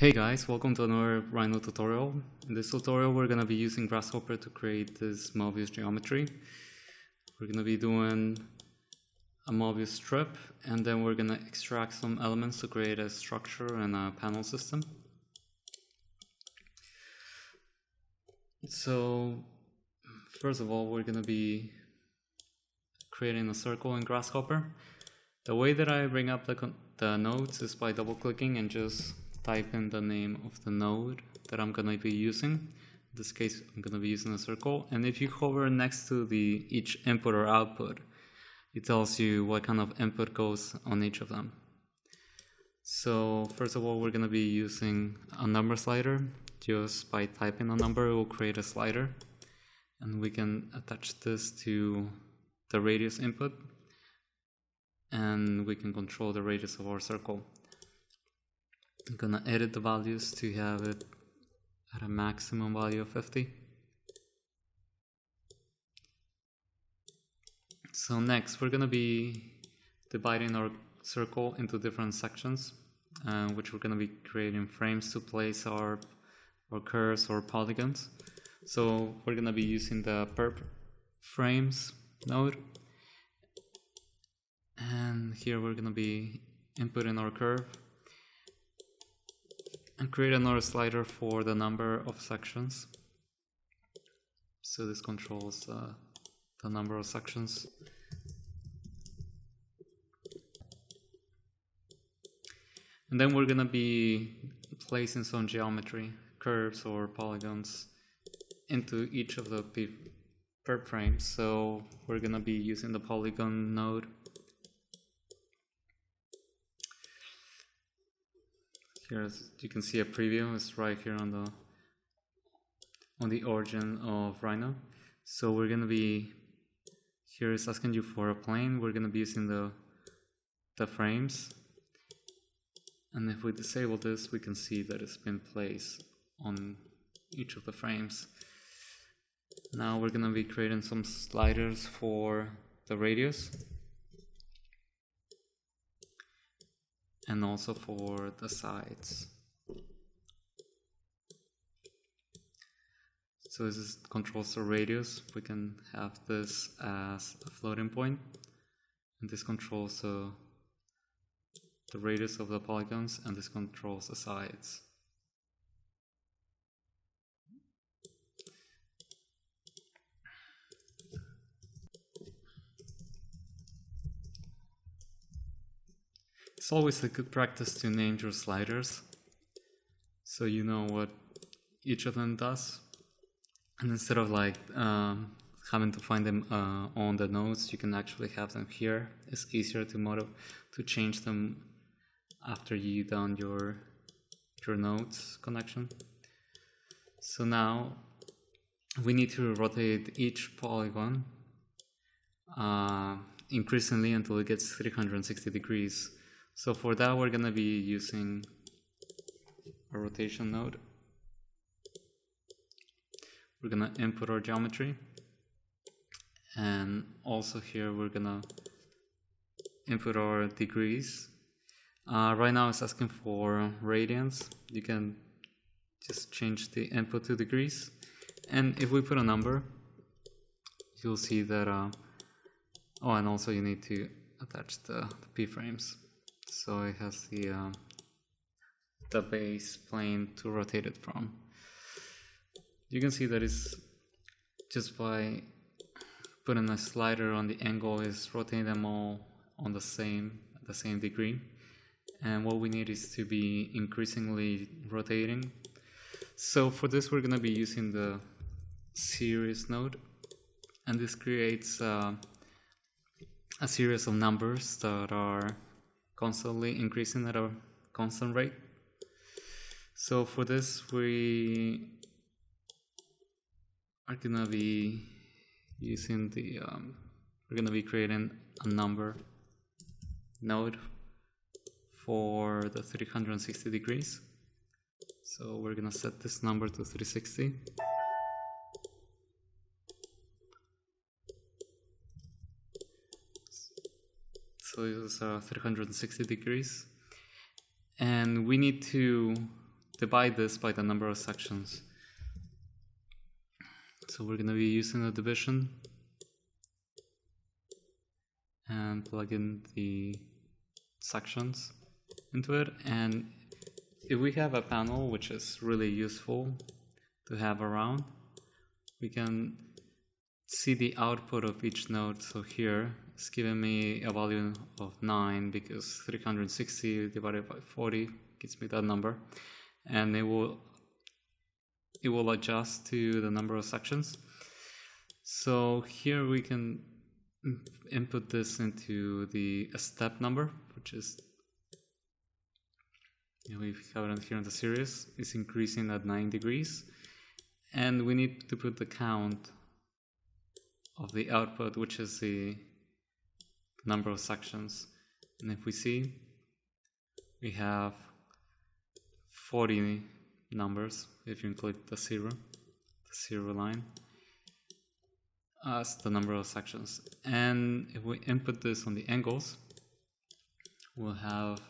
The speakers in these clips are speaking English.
Hey guys, welcome to another Rhino tutorial. In this tutorial we're going to be using Grasshopper to create this Mobius geometry. We're going to be doing a Mobius strip and then we're going to extract some elements to create a structure and a panel system. So first of all we're going to be creating a circle in Grasshopper. The way that I bring up the, the nodes is by double clicking and just type in the name of the node that I'm going to be using. In this case, I'm going to be using a circle. And if you hover next to the each input or output, it tells you what kind of input goes on each of them. So first of all, we're going to be using a number slider. Just by typing a number, it will create a slider. And we can attach this to the radius input and we can control the radius of our circle. I'm gonna edit the values to have it at a maximum value of 50. So next we're gonna be dividing our circle into different sections uh, which we're gonna be creating frames to place our, our curves or polygons. So we're gonna be using the perp frames node and here we're gonna be inputting our curve and create another slider for the number of sections. So this controls uh, the number of sections. And then we're gonna be placing some geometry curves or polygons into each of the perp frames. So we're gonna be using the polygon node Here, as you can see a preview is right here on the on the origin of Rhino. So we're gonna be here is asking you for a plane. We're gonna be using the the frames, and if we disable this, we can see that it's been placed on each of the frames. Now we're gonna be creating some sliders for the radius. And also for the sides. So this is controls the radius. We can have this as a floating point, and this controls the, the radius of the polygons, and this controls the sides. It's always a good practice to name your sliders so you know what each of them does. And instead of like um, having to find them uh, on the nodes, you can actually have them here. It's easier to model to change them after you done your your nodes connection. So now we need to rotate each polygon uh, increasingly until it gets 360 degrees. So for that, we're going to be using a rotation node. We're going to input our geometry. And also here, we're going to input our degrees. Uh, right now, it's asking for radians. You can just change the input to degrees. And if we put a number, you'll see that, uh, oh, and also you need to attach the, the p-frames so it has the uh, the base plane to rotate it from. You can see that it's just by putting a slider on the angle is rotating them all on the same the same degree. And what we need is to be increasingly rotating. So for this we're going to be using the series node. And this creates uh, a series of numbers that are constantly increasing at a constant rate. So for this, we are gonna be using the, um, we're gonna be creating a number node for the 360 degrees. So we're gonna set this number to 360. So is uh, 360 degrees and we need to divide this by the number of sections. So we're going to be using the division and plug in the sections into it. And if we have a panel, which is really useful to have around, we can see the output of each node. So here it's giving me a value of 9 because 360 divided by 40 gives me that number. And it will it will adjust to the number of sections. So here we can input this into the step number, which is we have it here in the series, is increasing at 9 degrees. And we need to put the count of the output, which is the number of sections. And if we see, we have 40 numbers if you include the zero, the zero line as the number of sections. And if we input this on the angles, we'll have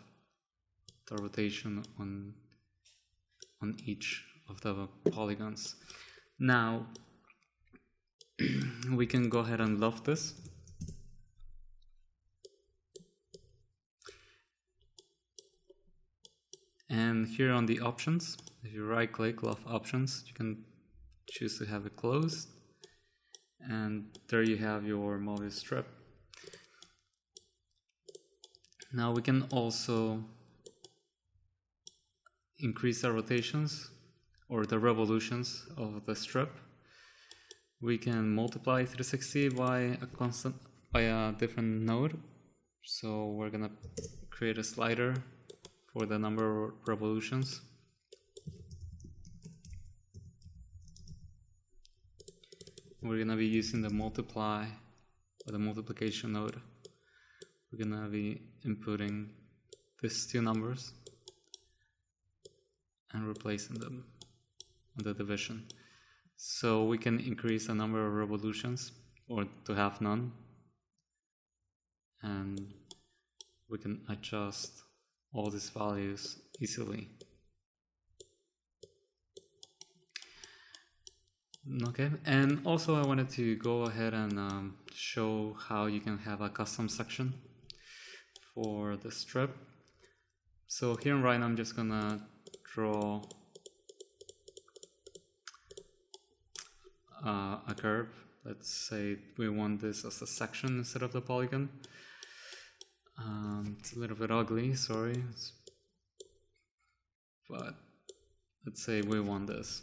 the rotation on on each of the polygons. Now we can go ahead and loft this. And here on the options, if you right click loft options, you can choose to have it closed. And there you have your Mobius strip. Now we can also increase the rotations or the revolutions of the strip. We can multiply 360 by a constant by a different node. So we're gonna create a slider for the number of revolutions. We're gonna be using the multiply or the multiplication node. We're gonna be inputting these two numbers and replacing them on the division. So we can increase the number of revolutions or to have none. And we can adjust all these values easily. Okay, and also I wanted to go ahead and um, show how you can have a custom section for the strip. So here and right now I'm just gonna draw uh, a curve. Let's say we want this as a section instead of the polygon. Um, it's a little bit ugly, sorry. But let's say we want this,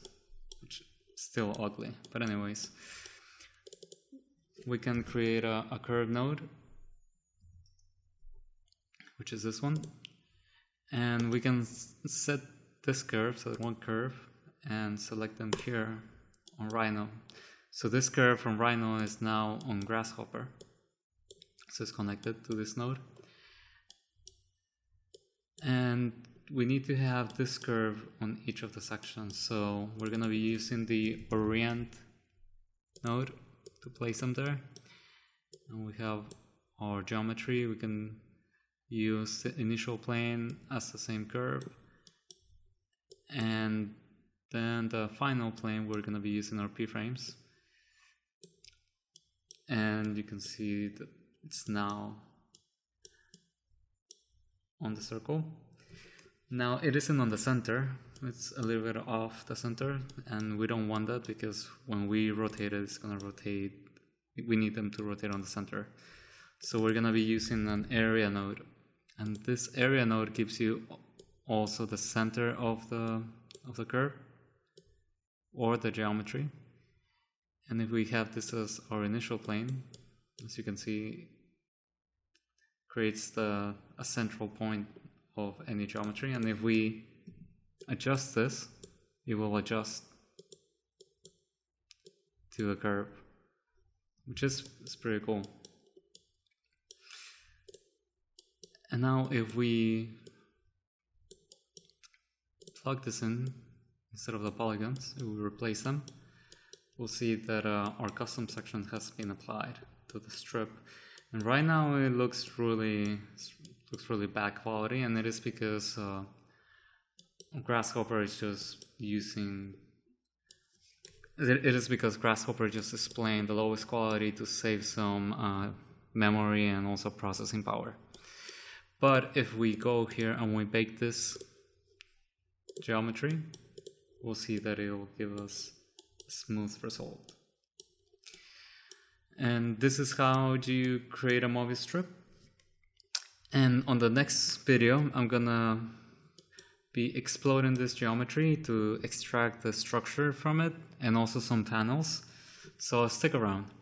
which is still ugly. But anyways, we can create a, a curve node, which is this one. And we can set this curve, so one curve, and select them here on Rhino. So this curve from Rhino is now on Grasshopper. So it's connected to this node. And we need to have this curve on each of the sections. So we're going to be using the orient node to place them there. And we have our geometry. We can use the initial plane as the same curve. And then the final plane, we're going to be using our p-frames. And you can see that it's now on the circle. Now it isn't on the center, it's a little bit off the center and we don't want that because when we rotate it, it's gonna rotate, we need them to rotate on the center. So we're gonna be using an area node and this area node gives you also the center of the, of the curve or the geometry. And if we have this as our initial plane, as you can see, creates the a central point of any geometry and if we adjust this it will adjust to a curve which is, is pretty cool and now if we plug this in instead of the polygons we replace them we'll see that uh, our custom section has been applied to the strip and right now it looks really looks really bad quality and it is because uh, Grasshopper is just using it is because Grasshopper just explained the lowest quality to save some uh, memory and also processing power. But if we go here and we bake this geometry, we'll see that it will give us a smooth result. And this is how do you create a Mobius strip. And on the next video, I'm gonna be exploding this geometry to extract the structure from it and also some panels. So stick around.